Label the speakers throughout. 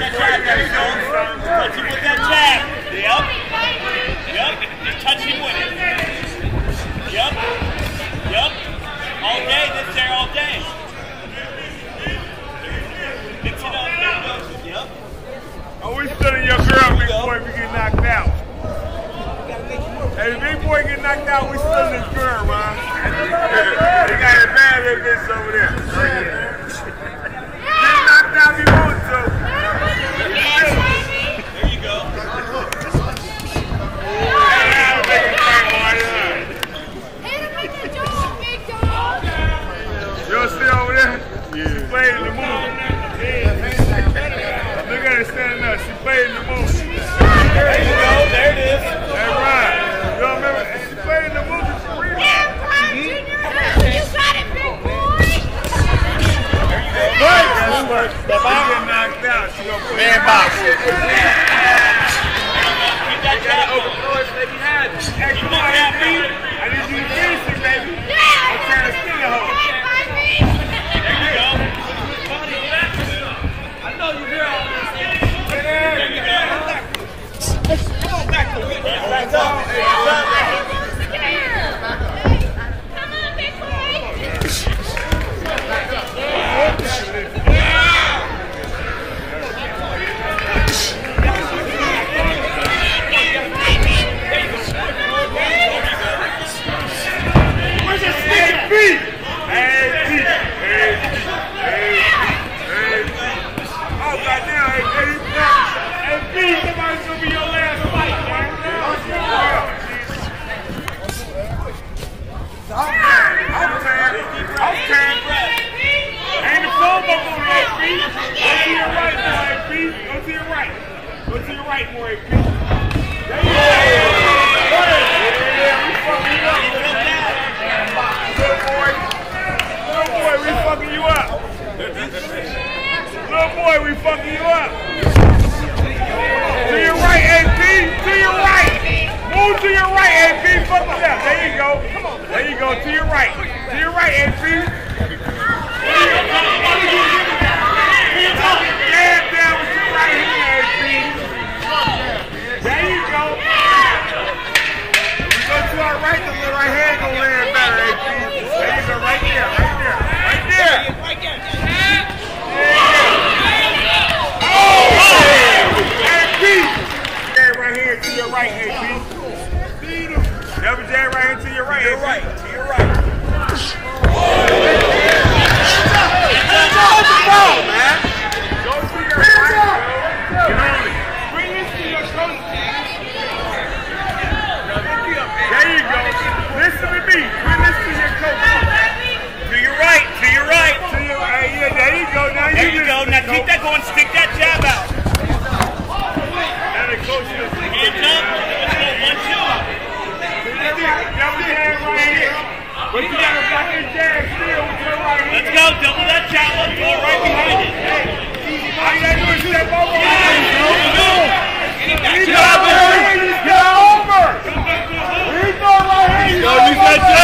Speaker 1: that jab, that zone. Touch him with that jab. Yep.
Speaker 2: Yep. Just touch
Speaker 1: him with it. Yep. Yep. All day, this there all day. Fix it up.
Speaker 2: Yep. Always studying your girl, big
Speaker 1: boy, if you get knocked out. Hey, big boy get knocked out, we still in this girl, man. They got a
Speaker 2: bad little bitch over there. played the. Look at her standing up. She played
Speaker 1: in the Salve, salve! to your right. Go to your right, Maury. There you go. We fucking you up. Good boy. Good boy, we fucking you up. Good boy, we fucking you up. To your right, AP. To your right. Move to your right, AP. Fuck up. There you go. There you go. To your right. To your right, AP. right hand, Pete. Double jab right here to your right hand.
Speaker 2: Right, to your right. Hands man. Go
Speaker 1: to your right.
Speaker 2: Legend!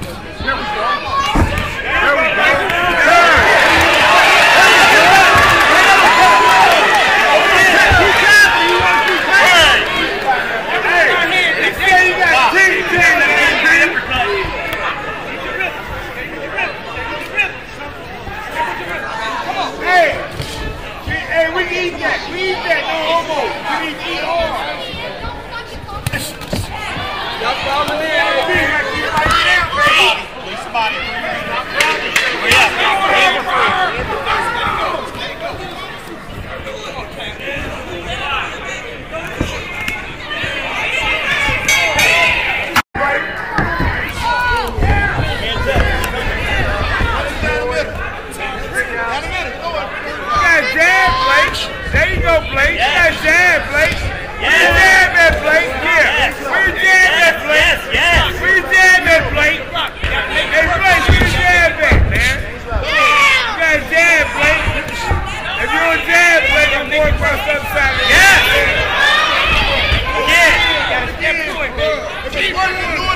Speaker 2: Blake. Yes.
Speaker 1: That's jam, Blake. Yes. We jam that, Blake. Yeah. Yes. We
Speaker 2: jam Blake.
Speaker 1: Yes, yes.
Speaker 2: We jam Blake. Hey, Blake, we jam that, man. Yeah. You got jam, Blake. If you don't jam, Blake, I'm going across the other side.
Speaker 1: Yes. Yeah. Yeah. Yeah. Yeah. Yeah. Yeah. Yeah. Yeah.
Speaker 2: Yeah.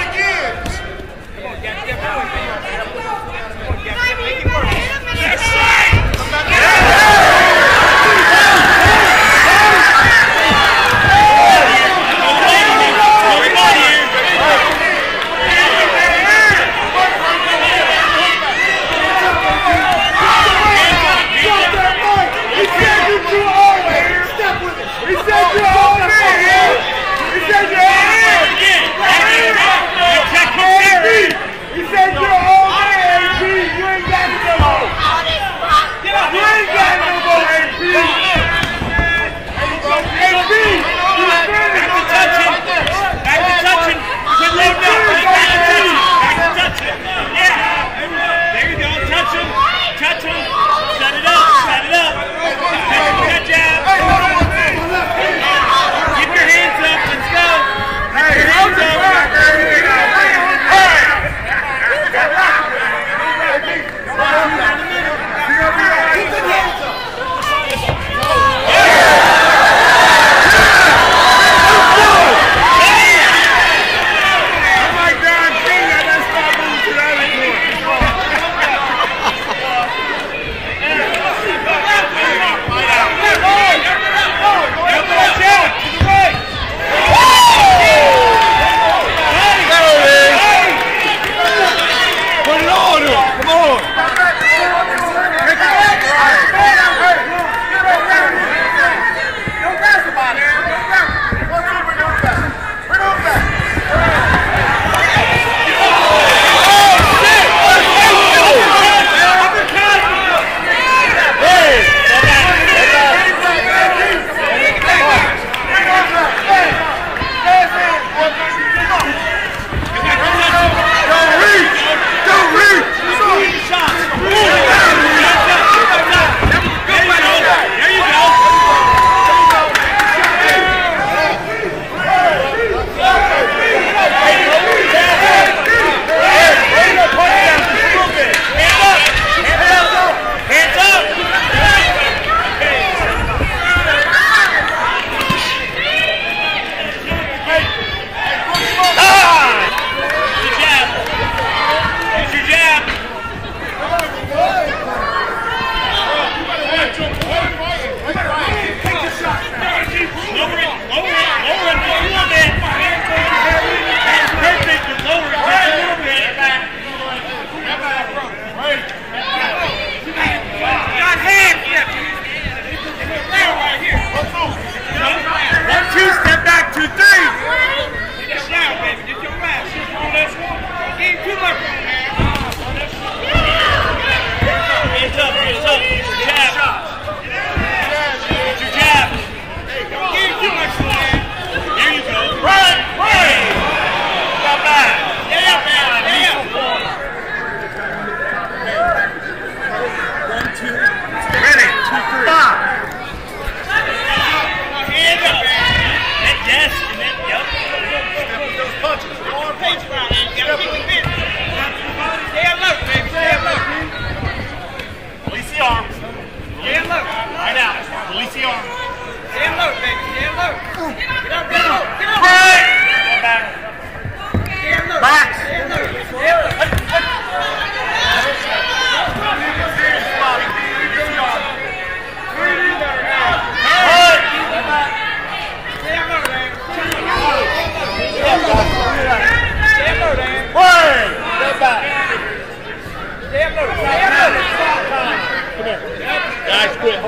Speaker 1: Guys, quit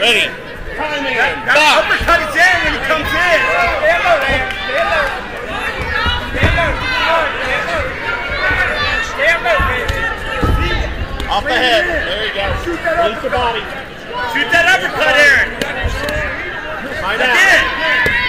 Speaker 1: ready.
Speaker 3: Time in.
Speaker 2: That, that uppercut is in when he comes in. Stay alert, man.
Speaker 4: Stay.
Speaker 2: Stay. Stay.
Speaker 1: Stay. Off the head.
Speaker 4: There you go.
Speaker 1: Shoot that
Speaker 2: Release the body. Shoot that uppercut, Aaron. Find Again. out.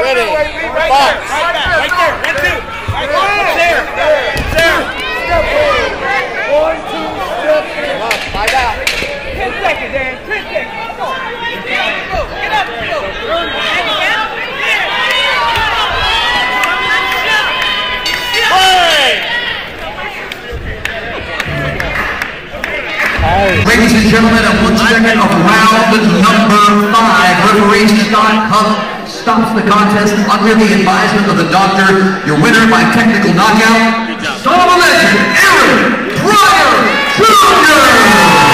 Speaker 4: Ready. Box.
Speaker 2: Right back, right there. One, two. There. There.
Speaker 4: Come on, find out.
Speaker 1: 10 seconds, Dan. 10 seconds. Come on. Get up. Go.
Speaker 5: Ladies and gentlemen, at one second of round number five, referee Scott Huff stops the contest under the advisement of the doctor. Your winner by technical knockout, son of a legend, Aaron Pryor Jr.